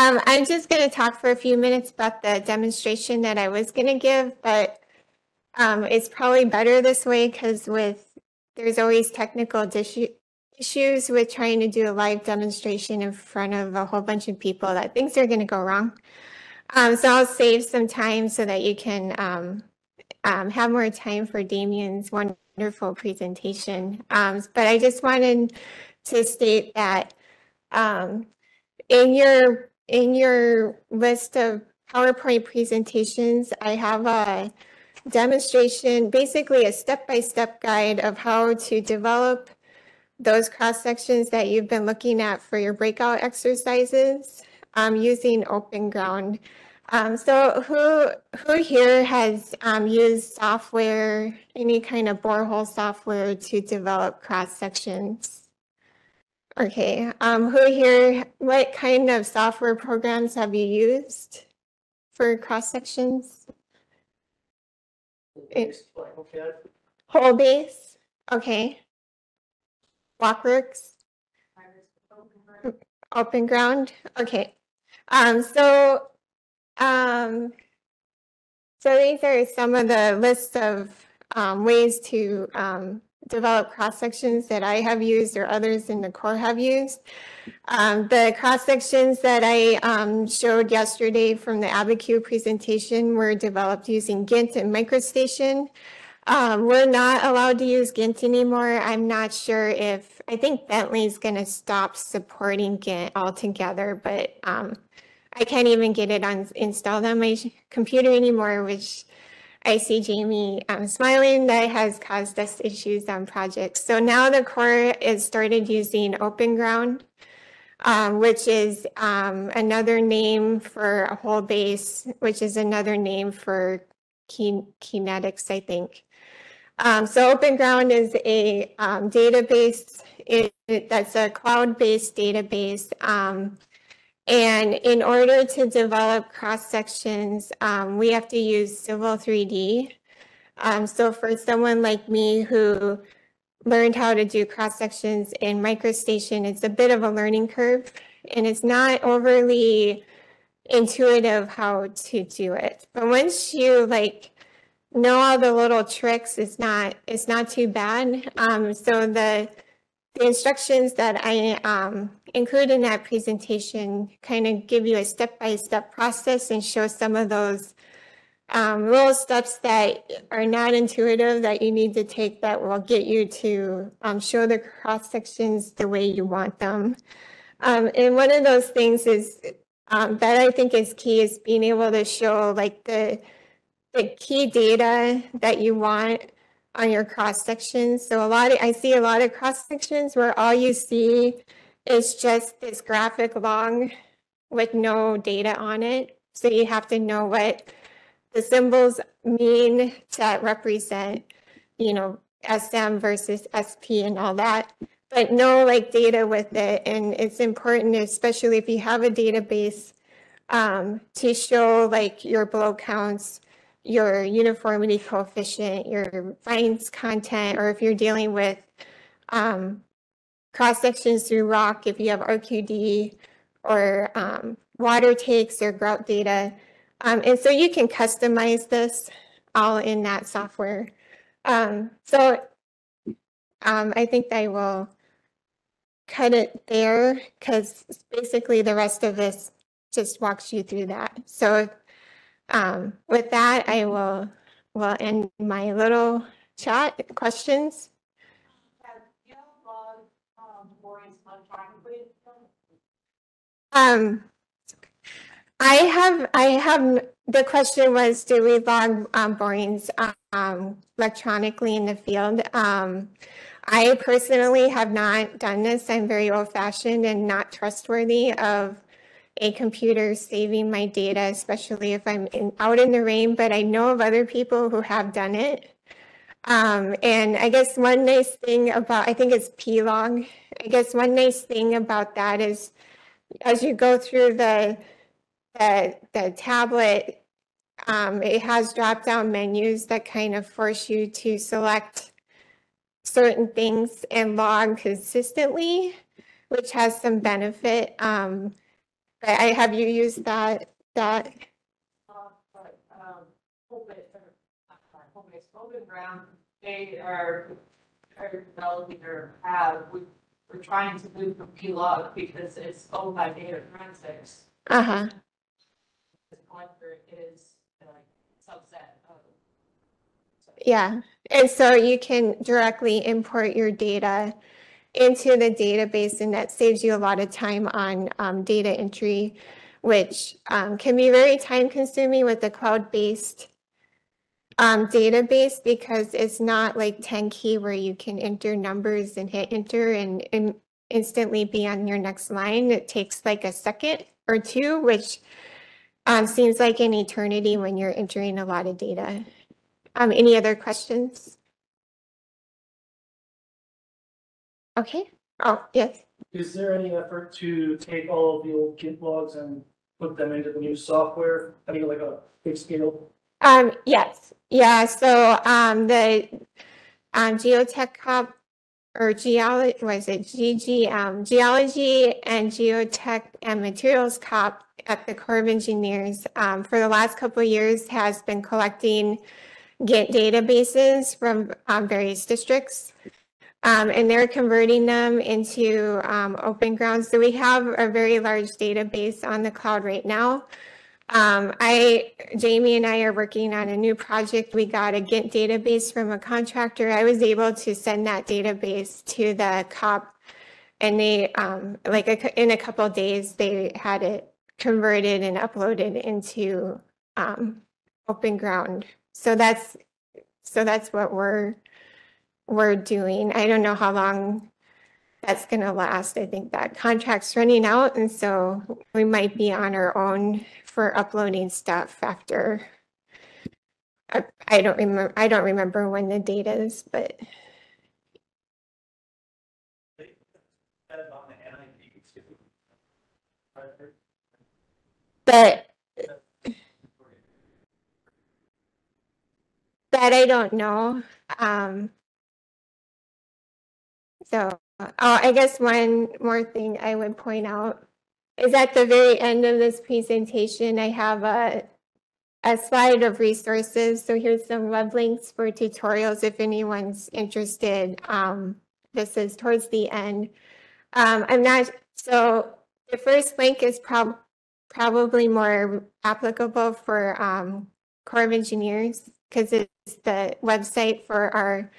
Um, I'm just going to talk for a few minutes about the demonstration that I was going to give, but um, it's probably better this way because with there's always technical issues with trying to do a live demonstration in front of a whole bunch of people that things are going to go wrong. Um, so I'll save some time so that you can um, um, have more time for Damien's wonderful presentation. Um, but I just wanted to state that um, in your in your list of PowerPoint presentations, I have a demonstration, basically a step-by-step guide of how to develop those cross sections that you've been looking at for your breakout exercises um, using OpenGround. Um, so who who here has um, used software, any kind of borehole software to develop cross sections? Okay, um, who here, what kind of software programs have you used for cross sections? HoleBase, okay. Blockworks, OpenGround, okay. Um, so, um, so these are some of the lists of um, ways to um, develop cross sections that I have used or others in the Corps have used. Um, the cross sections that I um, showed yesterday from the ABAQ presentation were developed using GINT and MicroStation. Um, we're not allowed to use GINT anymore. I'm not sure if, I think Bentley's going to stop supporting GINT altogether, but um, I can't even get it on installed on my computer anymore, which I see Jamie um, smiling that has caused us issues on projects. So now the Corps is started using OpenGround, um, which is um, another name for a HoleBase, which is another name for Keynetix, I think. Um, so OpenGround is a um, database it, that's a cloud-based database um, and in order to develop cross sections, um, we have to use Civil 3D. Um, so for someone like me who learned how to do cross sections in MicroStation, it's a bit of a learning curve and it's not overly intuitive how to do it. But once you like know all the little tricks, it's not it's not too bad. Um, so the the instructions that I um, include in that presentation kind of give you a step-by-step -step process and show some of those um, little steps that are not intuitive that you need to take that will get you to um, show the cross sections the way you want them. Um, and one of those things is um, that I think is key is being able to show like the, the key data that you want on your cross sections. So a lot of, I see a lot of cross sections where all you see is just this graphic long with no data on it. So you have to know what the symbols mean that represent, you know, SM versus SP and all that, but no like data with it. And it's important, especially if you have a database, um, to show like your blow counts, your uniformity coefficient, your fines content, or if you're dealing with um, cross sections through rock, if you have RQD or um, water takes or grout data. Um, and so you can customize this all in that software. Um, so um, I think I will cut it there because basically the rest of this just walks you through that. So um, with that, I will will end my little chat questions. Um, I have I have the question was do we log um, borings um, electronically in the field? Um, I personally have not done this. I'm very old fashioned and not trustworthy of a computer saving my data, especially if I'm in, out in the rain, but I know of other people who have done it. Um, and I guess one nice thing about, I think it's Plog, I guess one nice thing about that is as you go through the, the, the tablet, um, it has drop down menus that kind of force you to select certain things and log consistently, which has some benefit. Um, But I, have you used that, that? OpenGround, they are, are developing or have, we, we're trying to move from P-Log because it's owned by data forensics. Uh-huh, It's like subset of. yeah. And so you can directly import your data into the database and that saves you a lot of time on um, data entry, which um, can be very time consuming with the cloud-based um, database because it's not like 10 key where you can enter numbers and hit enter and, and instantly be on your next line. It takes like a second or two, which um, seems like an eternity when you're entering a lot of data. Um, any other questions? Okay, oh, yes. Is there any effort to take all of the old gINT logs and put them into the new software? I mean, like a big scale? Um, yes, yeah, so, um, the, um, geotech cop or geology, was it GG, um, geology and geotech and materials cop at the Corps of Engineers, um, for the last couple of years has been collecting gINT databases from, um, various districts. Um, and they're converting them into, um, OpenGround. So we have a very large database on the cloud right now. Um, I, Jamie and I are working on a new project. We got a gINT database from a contractor. I was able to send that database to the COP. And they, um, like a in a couple days, they had it converted and uploaded into, um, OpenGround. So that's, so that's what we're, we're doing. I don't know how long that's going to last. I think that contract's running out, and so we might be on our own for uploading stuff after. I, I don't remember, I don't remember when the date is, but but that I don't know. Um, so, oh, I guess one more thing I would point out is at the very end of this presentation, I have a a slide of resources. So here's some web links for tutorials if anyone's interested. Um, this is towards the end. Um, I'm not, so the first link is prob- probably more applicable for um, Corps of Engineers because it's the website for our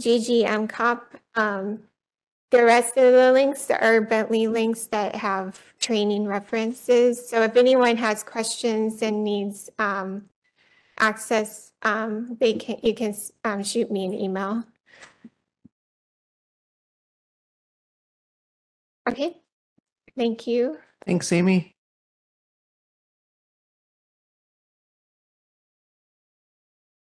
GGM COP. Um, the rest of the links are Bentley links that have training references. So if anyone has questions and needs um, access, um, they can, you can um, shoot me an email. Okay, thank you. Thanks, Amy.